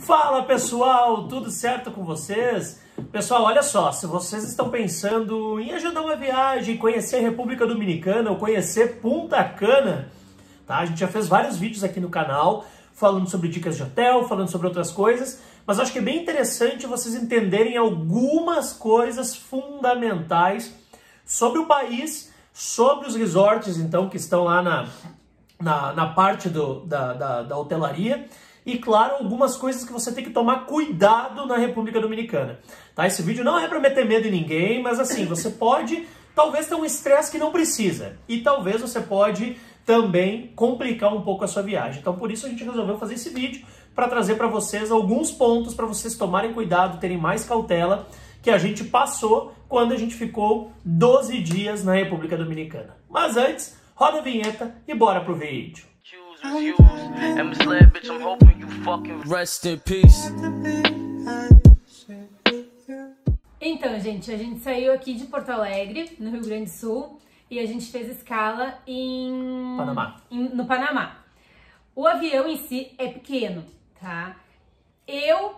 Fala pessoal, tudo certo com vocês? Pessoal, olha só, se vocês estão pensando em agendar uma viagem, conhecer a República Dominicana ou conhecer Punta Cana, tá? A gente já fez vários vídeos aqui no canal falando sobre dicas de hotel, falando sobre outras coisas, mas acho que é bem interessante vocês entenderem algumas coisas fundamentais sobre o país, sobre os resorts, então, que estão lá na, na, na parte do, da, da, da hotelaria e, claro, algumas coisas que você tem que tomar cuidado na República Dominicana. Tá? Esse vídeo não é para meter medo em ninguém, mas assim, você pode talvez ter um estresse que não precisa e talvez você pode também complicar um pouco a sua viagem. Então, por isso a gente resolveu fazer esse vídeo para trazer para vocês alguns pontos para vocês tomarem cuidado, terem mais cautela que a gente passou quando a gente ficou 12 dias na República Dominicana. Mas antes, roda a vinheta e bora pro vídeo. Rest in peace. Então, gente, a gente saiu aqui de Porto Alegre, no Rio Grande do Sul, e a gente fez escala em Panamá. em- no Panamá. O avião em si é pequeno, tá? Eu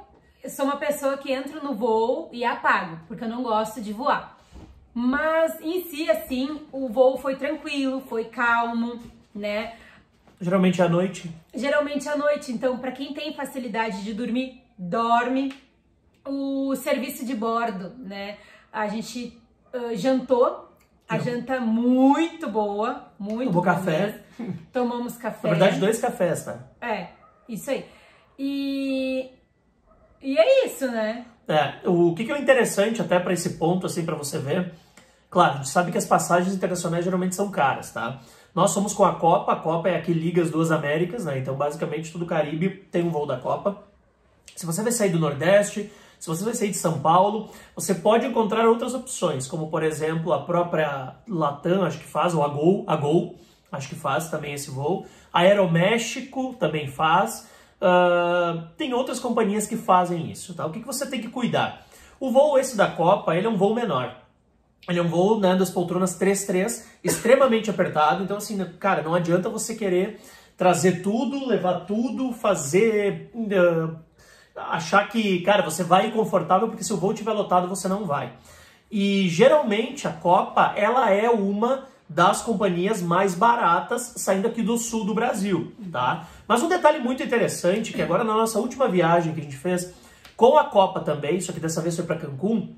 sou uma pessoa que entro no voo e apago, porque eu não gosto de voar. Mas em si, assim, o voo foi tranquilo, foi calmo, né? Geralmente à noite, Geralmente à noite, então, para quem tem facilidade de dormir, dorme. O serviço de bordo, né? A gente ah, jantou, a janta muito boa, muito Tomou boa café. mesmo. Tomamos café. na verdade, dois cafés, tá? É, isso aí. E e é isso, né? É, o que, que é interessante até para esse ponto, assim, para você ver, claro, a gente sabe que as passagens internacionais geralmente são caras, tá? Nós somos com a Copa, a Copa é a que liga as duas Américas, né? Então, basicamente, todo o Caribe tem um voo da Copa. Se você vai sair do Nordeste, se você vai sair de São Paulo, você pode encontrar outras opções, como, por exemplo, a própria Latam, acho que faz, ou a Gol, a Gol, acho que faz também esse voo. A Aeroméxico também faz. Ah, tem outras companhias que fazem isso, tá? O que, que você tem que cuidar? O voo esse da Copa, ele é um voo menor. Ele é um voo né, das poltronas 3-3, extremamente apertado. Então, assim, cara, não adianta você querer trazer tudo, levar tudo, fazer. ah, achar que, cara, você vai confortável, porque se o voo estiver lotado, você não vai. E geralmente a Copa, ela é uma das companhias mais baratas saindo aqui do sul do Brasil, tá? Mas um detalhe muito interessante, que agora na nossa última viagem que a gente fez com a Copa também, só que dessa vez foi para Cancún,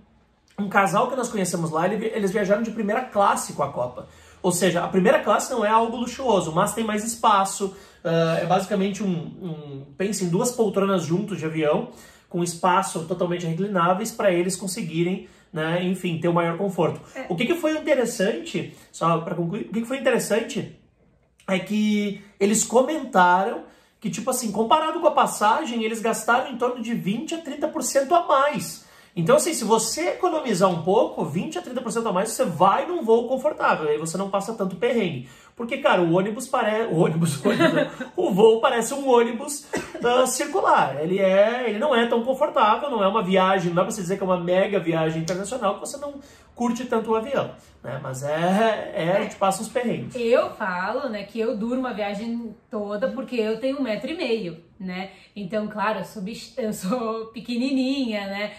um casal que nós conhecemos lá, ele- eles viajaram de primeira classe com a Copa. Ou seja, a primeira classe não é algo luxuoso, mas tem mais espaço. ah, é basicamente um, um. Pense em duas poltronas juntos de avião, com espaço totalmente reclináveis para eles conseguirem, né, enfim, ter o maior conforto. O que, que foi interessante, só para concluir, o que, que foi interessante é que eles comentaram que, tipo assim, comparado com a passagem, eles gastaram em torno de 20 a 30% a mais. Então, assim, se você economizar um pouco, 20 a 30% a mais, você vai num voo confortável, aí você não passa tanto perrengue. Porque, cara, o ônibus parece. O ônibus, o ônibus, o voo parece um ônibus ah, circular. Ele é. Ele não é tão confortável, não é uma viagem, não dá pra você dizer que é uma mega viagem internacional, que você não curte tanto o avião. Né? Mas é. é a gente passa uns perrengues. Eu falo, né, que eu durmo a viagem toda porque eu tenho um metro e meio, né? Então, claro, eu sou, eu sou pequenininha, né?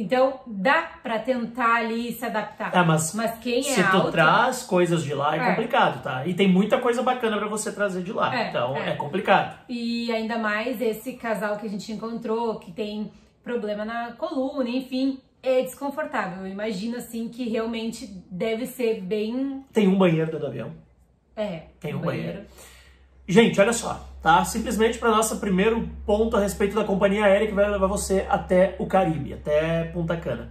Então, dá pra tentar ali se adaptar. É, mas quem é Se tu alto... traz coisas de lá é, É. complicado, tá? E tem muita coisa bacana pra você trazer de lá. É, então é. é. complicado. E ainda mais esse casal que a gente encontrou, que tem problema na coluna, enfim, é desconfortável. Eu imagino, assim, que realmente deve ser bem... Tem um banheiro dentro do avião. É, Tem um banheiro. Gente, olha só, tá? Simplesmente para nosso primeiro ponto a respeito da companhia aérea que vai levar você até o Caribe, até Punta Cana.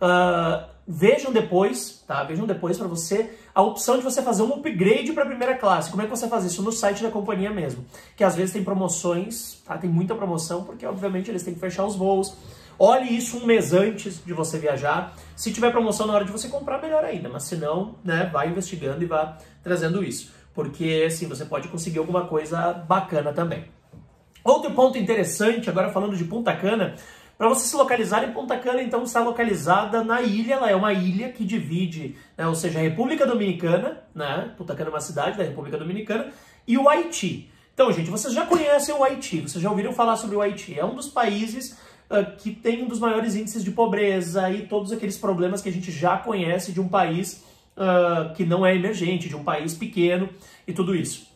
Ah, vejam depois, tá? Vejam depois para você a opção de você fazer um upgrade para primeira classe. Como é que você faz isso? No site da companhia mesmo. Que às vezes tem promoções, tá? Tem muita promoção, porque obviamente eles têm que fechar os voos. Olhe isso um mês antes de você viajar. Se tiver promoção na hora de você comprar, melhor ainda. Mas se não, né, vai investigando e vá trazendo isso. Porque, assim, você pode conseguir alguma coisa bacana também. Outro ponto interessante, agora falando de Punta Cana, para você se localizar em Punta Cana, então está localizada na ilha, ela é uma ilha que divide, né, ou seja, a República Dominicana, né, Punta Cana é uma cidade da República Dominicana, e o Haiti. Então, gente, vocês já conhecem o Haiti, vocês já ouviram falar sobre o Haiti. É um dos países uh, que tem um dos maiores índices de pobreza e todos aqueles problemas que a gente já conhece de um país uh, que não é emergente, de um país pequeno e tudo isso.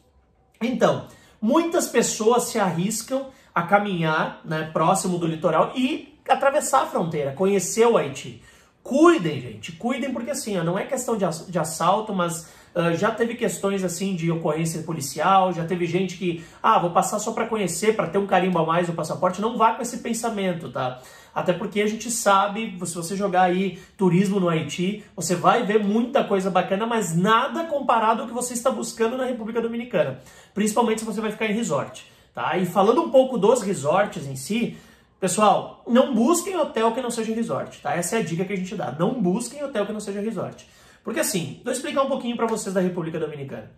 Então, muitas pessoas se arriscam a caminhar né, próximo do litoral e atravessar a fronteira, conhecer o Haiti. Cuidem, gente, cuidem porque assim, ó, não é questão de, de assalto, mas Uh, já teve questões assim de ocorrência policial, já teve gente que, ah, vou passar só para conhecer, para ter um carimbo a mais no passaporte. Não vá com esse pensamento, tá? Até porque a gente sabe, se você jogar aí turismo no Haiti, você vai ver muita coisa bacana, mas nada comparado ao que você está buscando na República Dominicana. Principalmente se você vai ficar em resort, tá? E falando um pouco dos resorts em si, pessoal, não busquem hotel que não seja resort, tá? Essa é a dica que a gente dá. Não busquem hotel que não seja resort. Porque assim, vou explicar um pouquinho para vocês da República Dominicana.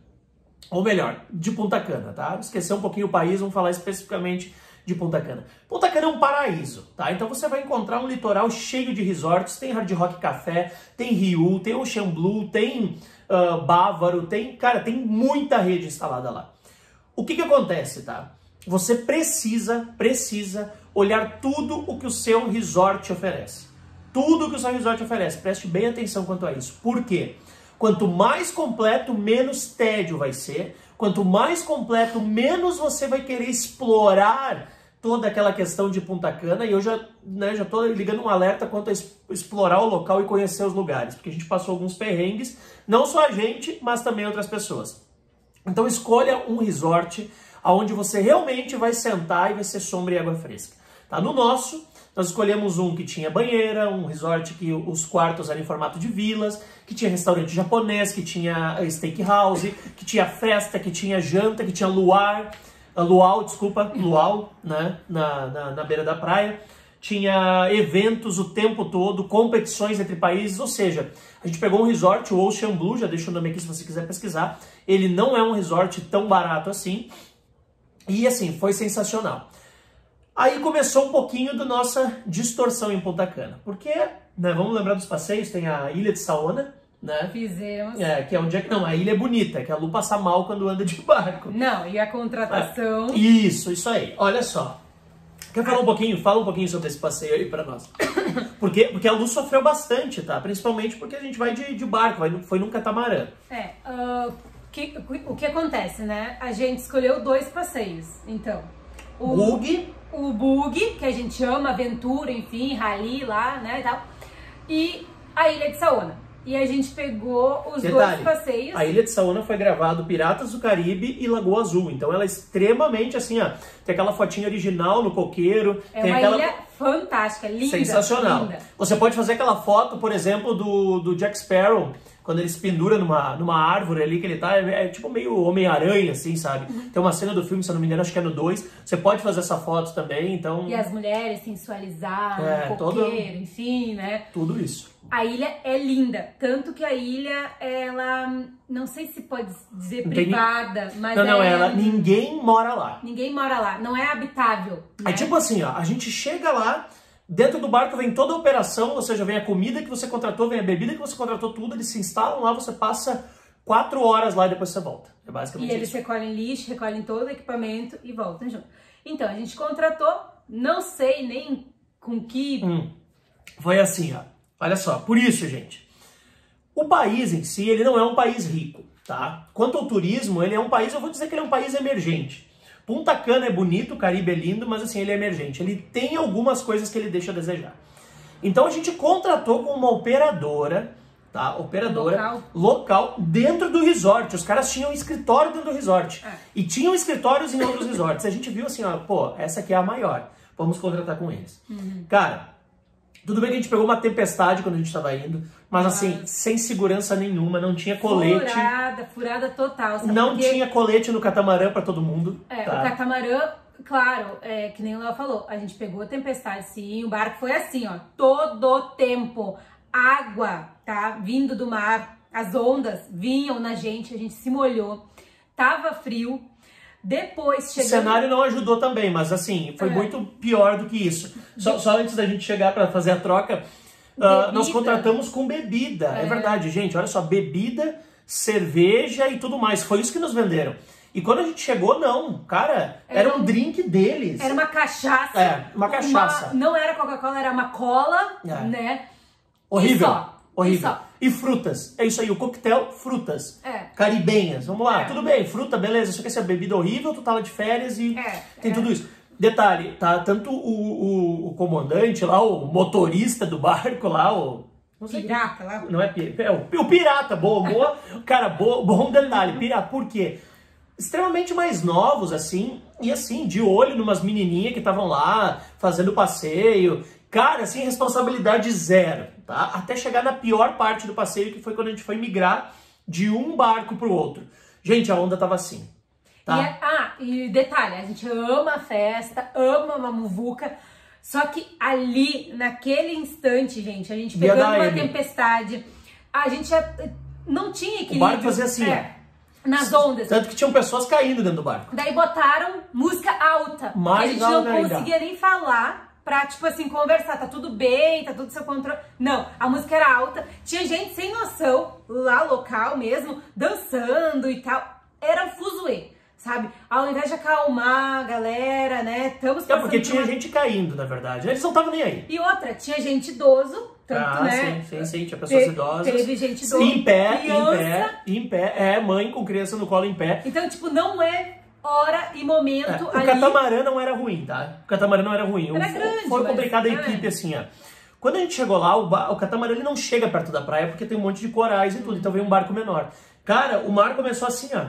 Ou melhor, de Punta Cana, tá? Esquecer um pouquinho o país, vamos falar especificamente de Punta Cana. Punta Cana é um paraíso, tá? Então você vai encontrar um litoral cheio de resorts, tem Hard Rock Café, tem Rio, tem Ocean Blue, tem uh, Bávaro, tem, cara, tem muita rede instalada lá. O que que acontece, tá? Você precisa, precisa olhar tudo o que o seu resort oferece tudo que o seu resort oferece. Preste bem atenção quanto a isso. Por quê? Quanto mais completo, menos tédio vai ser. Quanto mais completo, menos você vai querer explorar toda aquela questão de Punta Cana. E eu já né, já estou ligando um alerta quanto a explorar o local e conhecer os lugares. Porque a gente passou alguns perrengues, não só a gente, mas também outras pessoas. Então escolha um resort onde você realmente vai sentar e vai ser sombra e água fresca. Tá? No nosso, nós escolhemos um que tinha banheira, um resort que os quartos eram em formato de vilas, que tinha restaurante japonês, que tinha steakhouse, que tinha festa, que tinha janta, que tinha luar, uh, luau, desculpa, luau, né, na, na, na beira da praia. Tinha eventos o tempo todo, competições entre países, ou seja, a gente pegou um resort, o Ocean Blue, já deixo o nome aqui se você quiser pesquisar. Ele não é um resort tão barato assim. E assim, foi sensacional. Aí começou um pouquinho da nossa distorção em Punta Cana. Porque, né, vamos lembrar dos passeios, tem a Ilha de Saona, né? Fizemos. É, que é onde é que. Não, a ilha é bonita, que a Lu passa mal quando anda de barco. Não, e a contratação. É, isso, isso aí. Olha só. Quer falar um pouquinho? Fala um pouquinho sobre esse passeio aí pra nós. Porque, porque a Lu sofreu bastante, tá? Principalmente porque a gente vai de, de barco, vai, foi num catamarã. É, uh, que, o que acontece, né? A gente escolheu dois passeios, então. O Bug o bug, que a gente chama, aventura, enfim, rally lá, né, e tal. E a Ilha de Saona. E a gente pegou os Detalhe, dois passeios. A Ilha de Saona foi gravado Piratas do Caribe e Lagoa Azul. Então ela é extremamente assim, ó. Tem aquela fotinha original no coqueiro. É uma aquela... ilha fantástica, linda. Sensacional. Linda. Você pode fazer aquela foto, por exemplo, do, do Jack Sparrow quando ele se pendura numa, numa árvore ali que ele tá, é, é tipo meio Homem-Aranha, assim, sabe? Uhum. Tem uma cena do filme, se eu não me engano, acho que é no 2. Você pode fazer essa foto também, então... E as mulheres sensualizar, é, todo... enfim, né? Tudo isso. A ilha é linda, tanto que a ilha, ela, não sei se pode dizer não privada, mas Não, não, é... ela, ninguém mora lá. Ninguém mora lá, não é habitável. Né? É tipo assim, ó, a gente chega lá, Dentro do barco vem toda a operação, ou seja, vem a comida que você contratou, vem a bebida que você contratou, tudo, eles se instalam lá, você passa quatro horas lá e depois você volta. É basicamente E eles isso. recolhem lixo, recolhem todo o equipamento e voltam junto. Então, a gente contratou, não sei nem com que... Hum, foi assim, ó. Olha só, por isso, gente, o país em si, ele não é um país rico, tá? Quanto ao turismo, ele é um país, eu vou dizer que ele é um país emergente. Punta Cana é bonito, o Caribe é lindo, mas assim, ele é emergente. Ele tem algumas coisas que ele deixa a desejar. Então a gente contratou com uma operadora, tá? Operadora local, local dentro do resort. Os caras tinham um escritório dentro do resort. É. E tinham escritórios em outros resorts. A gente viu assim, ó, pô, essa aqui é a maior. Vamos contratar com eles. Uhum. Cara, tudo bem que a gente pegou uma tempestade quando a gente estava indo, mas assim, sem segurança nenhuma, não tinha colete. Furada, furada total. não porque... tinha colete no catamarã para todo mundo. É, tá? o catamarã, claro, é, que nem o Léo falou, a gente pegou a tempestade, sim, o barco foi assim, ó, todo tempo. Água, tá? Vindo do mar, as ondas vinham na gente, a gente se molhou, tava frio. Depois chegando... O cenário não ajudou também, mas assim, foi é. muito pior do que isso. Só, só antes da gente chegar para fazer a troca, uh, nós contratamos com bebida. É. é verdade, gente, olha só, bebida, cerveja e tudo mais. Foi isso que nos venderam. E quando a gente chegou, não. Cara, era, Era um um- drink deles. Era uma cachaça. É, uma cachaça. não era Coca-Cola, era uma cola, É. né? Horrível. Horrível. E. E frutas. É isso aí, o coquetel, frutas. É. Caribenhas. Vamos lá. É. Tudo bem, fruta, beleza. Só que essa bebida horrível, tu tava de férias e É, tem é. tudo isso. Detalhe, tá? Tanto o, o, o comandante lá, o motorista do barco lá, o. Não sei Pirata lá. Não é pirata. É o, o pirata, boa, boa. cara, boa, bom detalhe. Pirata, por quê? Extremamente mais novos, assim, e assim, de olho numas menininhas que estavam lá fazendo passeio. Cara, assim, responsabilidade zero, tá? Até chegar na pior parte do passeio, que foi quando a gente foi migrar de um barco pro outro. Gente, a onda tava assim, tá? E é- ah, e detalhe, a gente ama a festa, ama uma muvuca. Só que ali, naquele instante, gente, a gente pegando uma tempestade, a gente já não tinha equilíbrio. barco fazia assim, é, nas ondas. Tanto que tinham pessoas caindo dentro do barco. Daí botaram música alta. Mais a gente não ainda. conseguia nem falar pra, tipo assim, conversar. Tá tudo bem, tá tudo sob controle. Não, a música era alta. Tinha gente sem noção, lá local mesmo, dançando e tal. Era um fuzuê, sabe? Ao invés de acalmar a galera, né? Estamos É porque por tinha gente caindo, na verdade. Eles não estavam nem aí. E outra, tinha gente idoso, tanto, ah, né? sim, sim, sim. Tinha pessoas Te- idosas. Teve gente idosa. Em pé, criança. em pé, em pé. É, mãe com criança no colo em pé. Então, tipo, não é hora e É, momento o ali. catamarã não era ruim, tá? O catamarã não era ruim. Era O- grande, Foi mas, complicada a né? equipe, assim, ó. Quando a gente chegou lá, o, ba- o catamarã ele não chega perto da praia porque tem um monte de corais e tudo, então veio um barco menor. Cara, o mar começou assim, ó.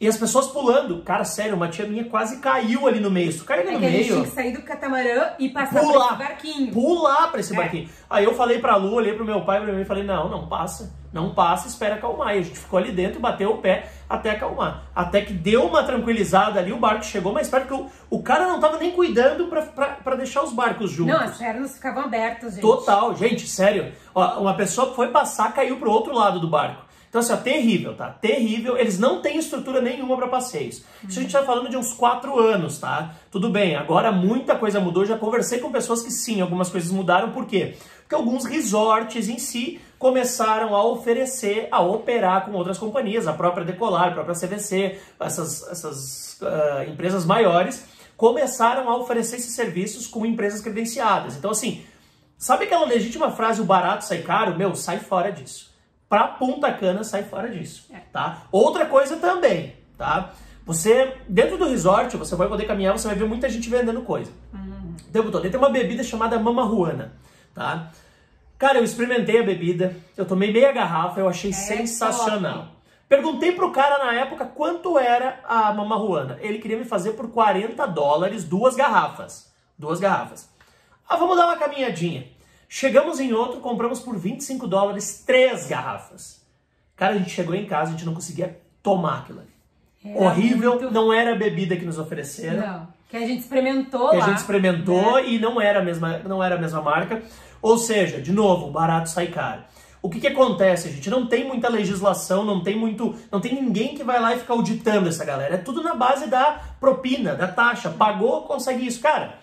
E as pessoas pulando. Cara, sério, uma tia minha quase caiu ali no meio. Se tu cair ali É no que a gente tinha meio, que sair do catamarã e passar pular. esse barquinho. Pular pra esse É. barquinho. Aí eu falei pra Lu, olhei pro meu pai, pra mim e falei, não, não passa. Não passa, espera acalmar. E a gente ficou ali dentro, bateu o pé até acalmar. Até que deu uma tranquilizada ali, o barco chegou mais perto, que o, o cara não tava nem cuidando pra, pra, pra deixar os barcos juntos. Não, as pernas ficavam abertas, gente. Total, gente, sério. Ó, uma pessoa foi passar, caiu pro outro lado do barco. Então, assim, ó, terrível, tá? Terrível. Eles não têm estrutura nenhuma para passeios. Isso a gente tá falando de uns quatro anos, tá? Tudo bem, agora muita coisa mudou. Já conversei com pessoas que sim, algumas coisas mudaram. Por quê? Porque alguns resorts em si começaram a oferecer, a operar com outras companhias, a própria Decolar, a própria CVC, essas, essas ah, empresas maiores, começaram a oferecer esses serviços com empresas credenciadas. Então, assim, Sabe aquela legítima frase, o barato sai caro? Meu, sai fora disso. Pra Punta Cana, sai fora disso, É. tá? Outra coisa também, tá? Você, dentro do resort, você vai poder caminhar, você vai ver muita gente vendendo coisa. O tempo todo. Tem uma bebida chamada Mamaruana, tá? Cara, eu experimentei a bebida, eu tomei meia garrafa, eu achei sensacional. top. Perguntei pro cara na época quanto era a Mamaruana. Ele queria me fazer por 40 dólares duas garrafas. Duas garrafas. Ah, vamos dar uma caminhadinha. Chegamos em outro, compramos por 25 dólares três garrafas. Cara, a gente chegou em casa, a gente não conseguia tomar aquilo ali. Era Horrível, muito- não era a bebida que nos ofereceram. Não, que a gente experimentou Que lá. a gente experimentou né? e não era, a mesma, não era a mesma marca. Ou seja, de novo, barato sai caro. O que, que acontece, gente? Não tem muita legislação, não tem muito. Não tem ninguém que vai lá e ficar auditando essa galera. É tudo na base da propina, da taxa. Pagou, consegue isso. Cara,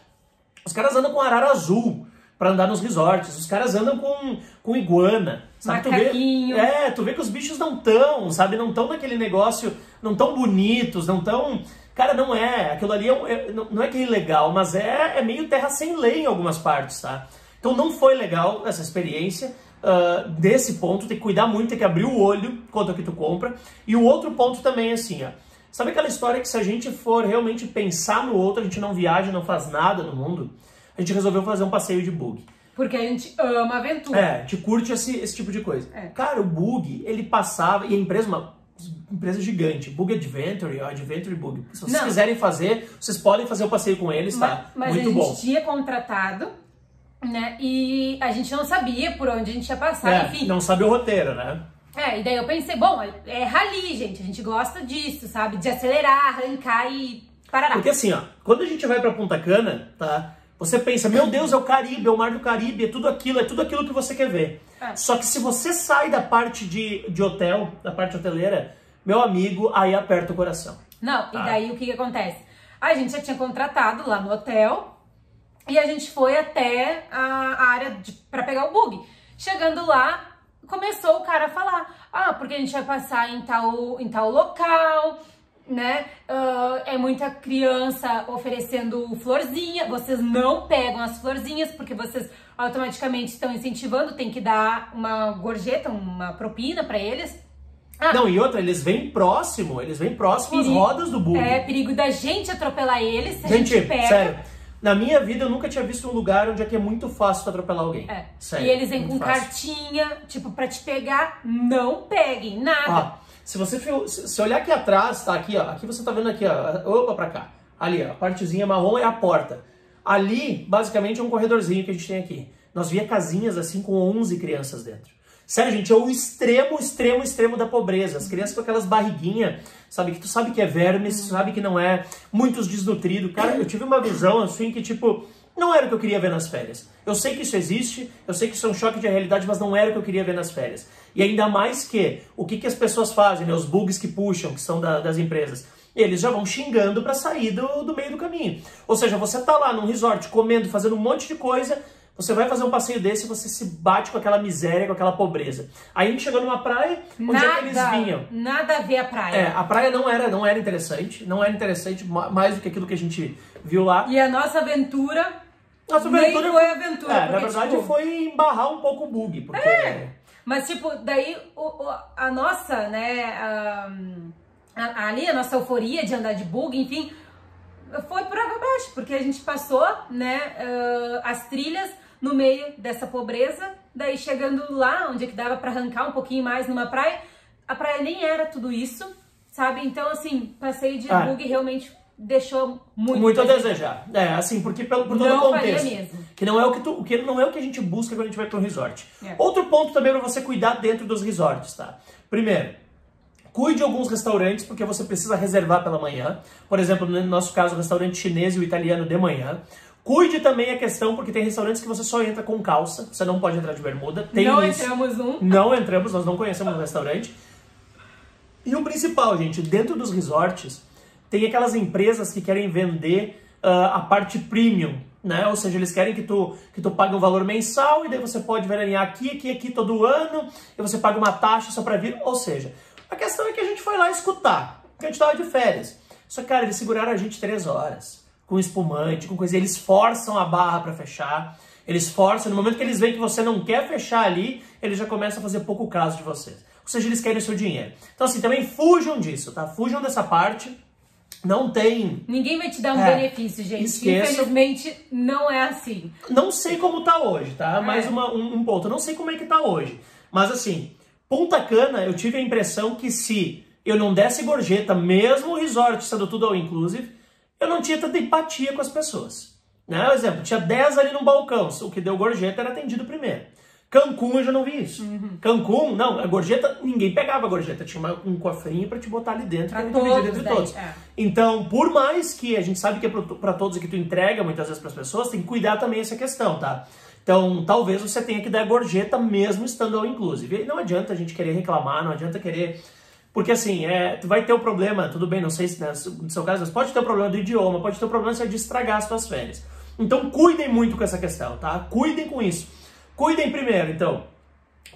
os caras andam com arara azul pra andar nos resorts. Os caras andam com, com iguana. Sabe? Tu vê, é, tu vê que os bichos não tão, sabe? Não tão naquele negócio, não tão bonitos, não tão. Cara, não é. Aquilo ali é, é- não é que é ilegal, mas é, é meio terra sem lei em algumas partes, tá? Então não foi legal essa experiência. ah, desse ponto, tem que cuidar muito, tem que abrir o olho quanto ao que tu compra. E o outro ponto também é assim, ó. Sabe aquela história que se a gente for realmente pensar no outro, a gente não viaja, não faz nada no mundo? A gente resolveu fazer um passeio de bug. Porque a gente ama aventura. É, a gente curte esse, esse tipo de coisa. É. Cara, o Bug, ele passava, e a empresa, uma empresa gigante, Bug Adventure, ó, Adventure Bug. Se vocês Não. quiserem fazer, vocês podem fazer o passeio com eles, Mas, tá? mas Muito a gente bom. tinha contratado, né? E a gente não sabia por onde a gente ia passar, É, enfim. não sabe o roteiro, né? É, e daí eu pensei, bom, é rally, gente. A gente gosta disso, sabe? De acelerar, arrancar e parará. Porque assim, ó, quando a gente vai pra Punta Cana, tá? Você pensa, meu Deus, é o Caribe, é o Mar do Caribe, é tudo aquilo, é tudo aquilo que você quer ver. É. Só que se você sai da parte de, de hotel, da parte hoteleira, meu amigo, aí aperta o coração. Não, Tá. e daí o que que acontece? A gente já tinha contratado lá no hotel e a gente foi até a a área pra pegar o bug. Chegando lá, começou o cara a falar: "Ah, porque a gente vai passar em tal em tal local, né? Uh, é muita criança oferecendo florzinha. Vocês não pegam as florzinhas porque vocês automaticamente estão incentivando. Tem que dar uma gorjeta, uma propina para eles. Ah, não, e outra, eles vêm próximo, eles vêm próximo perigo, às rodas do bug. É, perigo da gente atropelar eles, se gente, a gente pega. sério, na minha vida eu nunca tinha visto um lugar onde é que é muito fácil atropelar alguém. É. Sério, e eles vêm com fácil. cartinha, tipo, pra te pegar, não peguem, nada. Ah, se você se olhar aqui atrás, tá aqui, ó, aqui você tá vendo aqui, ó, opa, pra cá. Ali, ó, a partezinha marrom é a porta. Ali, basicamente, é um corredorzinho que a gente tem aqui. Nós via casinhas assim com 11 crianças dentro. Sério, gente, é o extremo, extremo, extremo da pobreza. As crianças com aquelas barriguinhas, sabe? Que tu sabe que é verme, sabe que não é muitos desnutridos. Cara, eu tive uma visão assim que, tipo, não era o que eu queria ver nas férias. Eu sei que isso existe, eu sei que isso é um choque de realidade, mas não era o que eu queria ver nas férias. E ainda mais que, o que, que as pessoas fazem, né? Os bugs que puxam, que são da, das empresas. Eles já vão xingando para sair do, do meio do caminho. Ou seja, você tá lá num resort comendo, fazendo um monte de coisa, você vai fazer um passeio desse e você se bate com aquela miséria, com aquela pobreza. Aí a gente chegou numa praia, onde nada, é que eles vinham? Nada a ver a praia. É, a praia não era, não era interessante, não era interessante mais do que aquilo que a gente viu lá. E a nossa aventura... Nossa aventura... Nem foi aventura. É, porque, na verdade tipo... foi embarrar um pouco o bug, porque... É, mas tipo, daí o, o, a nossa, né, a, a, ali a nossa euforia de andar de bug, enfim foi por água abaixo, porque a gente passou, né, uh, as trilhas no meio dessa pobreza, daí chegando lá, onde é que dava para arrancar um pouquinho mais numa praia, a praia nem era tudo isso, sabe? Então, assim, passeio de ah. bug realmente deixou muito, muito a desejar. É, assim, porque pelo por todo não o contexto, mesmo. Que não é o que tu, que não é o que a gente busca quando a gente vai para um resort. É. Outro ponto também para você cuidar dentro dos resorts, tá? Primeiro, Cuide de alguns restaurantes, porque você precisa reservar pela manhã. Por exemplo, no nosso caso, o restaurante chinês e o italiano de manhã. Cuide também a questão, porque tem restaurantes que você só entra com calça, você não pode entrar de bermuda. Tem não isso. entramos um. Não entramos, nós não conhecemos o restaurante. E o principal, gente, dentro dos resorts, tem aquelas empresas que querem vender uh, a parte premium, né? Ou seja, eles querem que tu, que tu pague um valor mensal e daí você pode veranear aqui, aqui, aqui todo ano e você paga uma taxa só para vir. Ou seja, a questão é que a gente foi lá escutar, porque a gente estava de férias. Só que, cara, eles seguraram a gente três horas, com espumante, com coisa. Eles forçam a barra para fechar. Eles forçam, no momento que eles veem que você não quer fechar ali, eles já começam a fazer pouco caso de vocês. Ou seja, eles querem o seu dinheiro. Então, assim, também fujam disso, tá? Fujam dessa parte. Não tem. Ninguém vai te dar um é, benefício, gente. Esqueça. Infelizmente, não é assim. Não sei como tá hoje, tá? É. Mais uma, um, um ponto. não sei como é que tá hoje. Mas assim, Ponta Cana, eu tive a impressão que se eu não desse gorjeta, mesmo o resort sendo tudo all inclusive, eu não tinha tanta empatia com as pessoas. Né? Por exemplo, tinha 10 ali no balcão, o que deu gorjeta era atendido primeiro. Cancún eu já não vi isso. Uhum. Cancún, não, a gorjeta, ninguém pegava a gorjeta, tinha uma, um cofrinho para te botar ali dentro, pra todos, entre todos. É. Então, por mais que a gente sabe que é para todos e que tu entrega muitas vezes para as pessoas, tem que cuidar também essa questão, tá? Então, talvez você tenha que dar gorjeta mesmo estando ao inclusive. E não adianta a gente querer reclamar, não adianta querer... Porque assim, é, tu vai ter o problema, tudo bem, não sei se né, no seu caso, mas pode ter o problema do idioma, pode ter o problema de estragar as suas férias. Então cuidem muito com essa questão, tá? Cuidem com isso. Cuidem primeiro, então,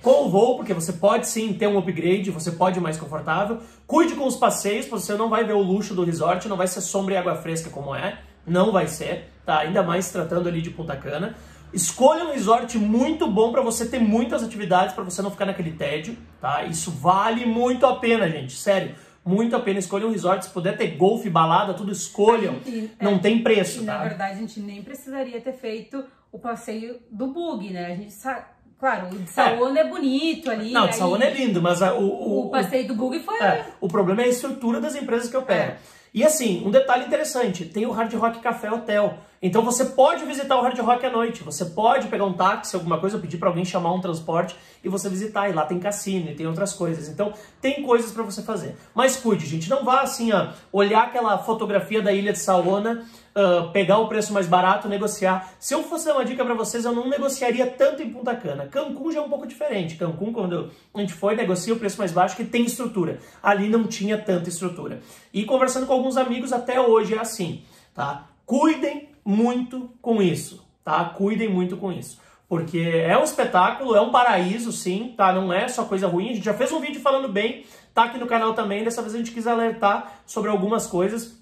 com o voo, porque você pode sim ter um upgrade, você pode ir mais confortável. Cuide com os passeios, porque você não vai ver o luxo do resort, não vai ser sombra e água fresca como é, não vai ser, tá? Ainda mais tratando ali de Punta Cana. Escolha um resort muito bom para você ter muitas atividades, para você não ficar naquele tédio, tá? Isso vale muito a pena, gente, sério. Muito a pena escolher um resort, se puder ter golfe, balada, tudo escolham. E, não é, tem preço, e, tá? Na verdade, a gente nem precisaria ter feito o passeio do bug, né? A gente sabe Claro, o de Saona é. é, bonito ali. Não, o de Saona é lindo, mas a, o, o, o, passeio do bug foi. É, o problema é a estrutura das empresas que operam. É. E assim, um detalhe interessante: tem o Hard Rock Café Hotel. Então você pode visitar o Hard Rock à noite, você pode pegar um táxi, alguma coisa, pedir para alguém chamar um transporte e você visitar. E lá tem cassino e tem outras coisas. Então tem coisas para você fazer. Mas cuide, gente, não vá assim, ó, olhar aquela fotografia da ilha de Saona, uh, pegar o preço mais barato, negociar. Se eu fosse dar uma dica para vocês, eu não negociaria tanto em Punta Cana. Cancún já é um pouco diferente. Cancún, quando a gente foi, negocia o preço mais baixo, que tem estrutura. Ali não tinha tanta estrutura. E conversando com alguns amigos, até hoje é assim, tá? Cuidem muito com isso, tá? Cuidem muito com isso. Porque é um espetáculo, é um paraíso, sim, tá? Não é só coisa ruim. A gente já fez um vídeo falando bem tá aqui no canal também. Dessa vez a gente quis alertar sobre algumas coisas.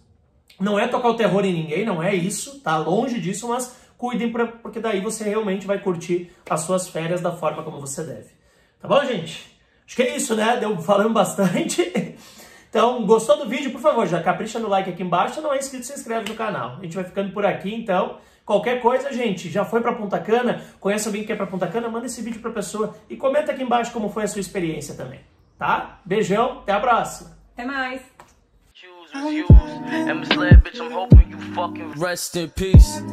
Não é tocar o terror em ninguém, não é isso, tá longe disso, mas cuidem pra, porque daí você realmente vai curtir as suas férias da forma como você deve. Tá bom, gente? Acho que é isso, né? Deu falando bastante. Então, gostou do vídeo? Por favor, já capricha no like aqui embaixo. Se não é inscrito, se inscreve no canal. A gente vai ficando por aqui, então. Qualquer coisa, gente, já foi para Punta Cana? Conhece alguém que é para Punta Cana? Manda esse vídeo para pessoa e comenta aqui embaixo como foi a sua experiência também, tá? Beijão, até a próxima. Até mais. Rest in peace.